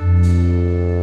うわ。